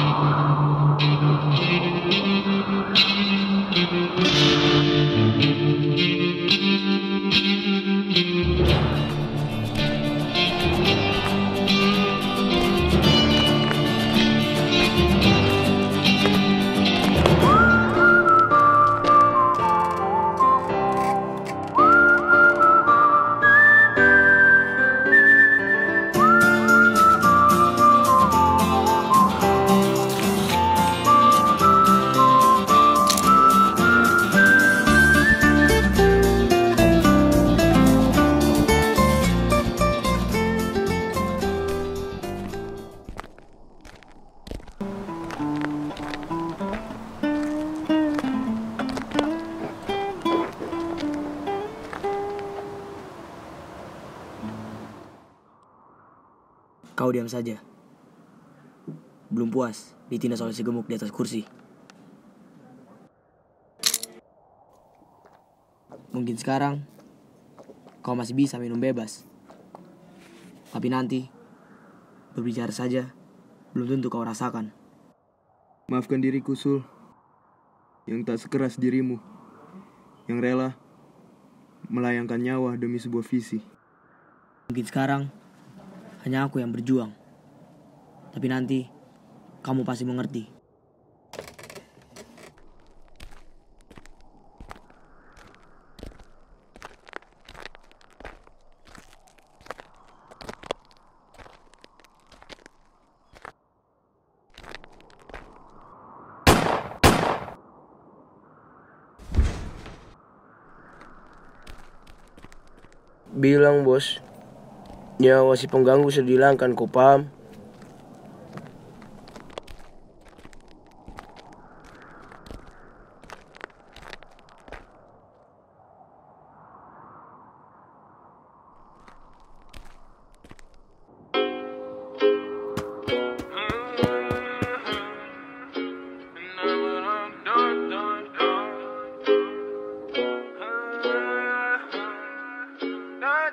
Thank you. Kau diam saja. Belum puas ditindas oleh si gemuk di atas kursi. Mungkin sekarang kau masih bisa minum bebas. Tapi nanti berbicara saja belum tentu kau rasakan. Maafkan diriku, Sul. Yang tak sekeras dirimu. Yang rela melayangkan nyawa demi sebuah visi. Mungkin sekarang hanya aku yang berjuang. Tapi nanti kamu pasti mengerti. Bilang bos, nyawa si pengganggu sudah dihilangkan, kau paham?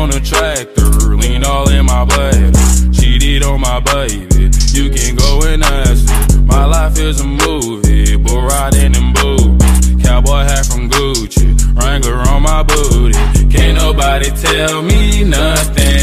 On a tractor, lean all in my blood. Cheated on my baby, you can go and ask her. My life is a movie, bull riding in boots. Cowboy hat from Gucci, Wrangler on my booty. Can't nobody tell me nothing.